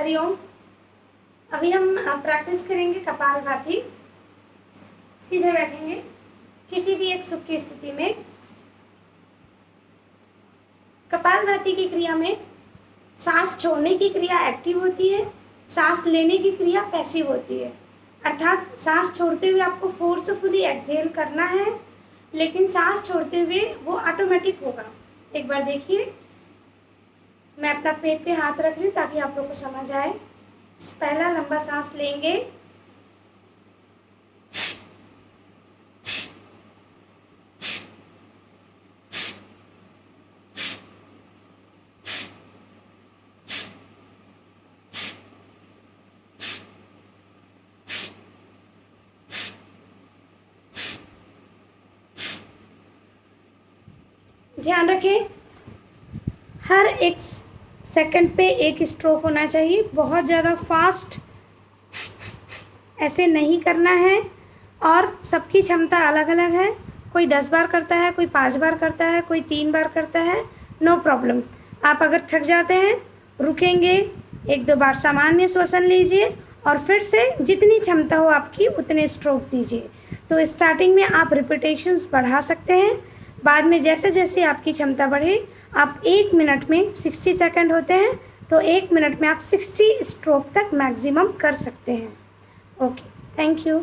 हरिओम अभी हम प्रैक्टिस करेंगे कपाल भाती। सीधे बैठेंगे। किसी भी एक सुख की स्थिति में। कपाल भाती की क्रिया में सांस छोड़ने की क्रिया एक्टिव होती है। सांस लेने की क्रिया पैसिव होती है। अर्थात सांस छोड़ते हुए आपको फोर्सफुली एक्सेल करना है। लेकिन सांस छोड़ते हुए वो ऑटोमेटिक होगा। एक बार देखिए। मैं अपना पेट पे हाथ रख रही हूँ ताकि आप लोग को समझ आए। पहला लंबा सांस लेंगे। ध्यान रखें। हर एक सेकंड पे एक स्ट्रोक होना चाहिए। बहुत ज़्यादा फास्ट ऐसे नहीं करना है और सबकी क्षमता अलग अलग है। कोई दस बार करता है, कोई पाँच बार करता है, कोई तीन बार करता है, नो प्रॉब्लम। आप अगर थक जाते हैं, रुकेंगे, एक दो बार सामान्य श्वसन लीजिए और फिर से जितनी क्षमता हो आपकी उतने स्ट्रोक्स दीजिए। तो स्टार्टिंग में आप रिपीटेशंस बढ़ा सकते हैं। बाद में जैसे जैसे आपकी क्षमता बढ़े, आप एक मिनट में सिक्सटी सेकेंड होते हैं तो एक मिनट में आप सिक्सटी स्ट्रोक तक मैक्सिमम कर सकते हैं। Okay, thank you.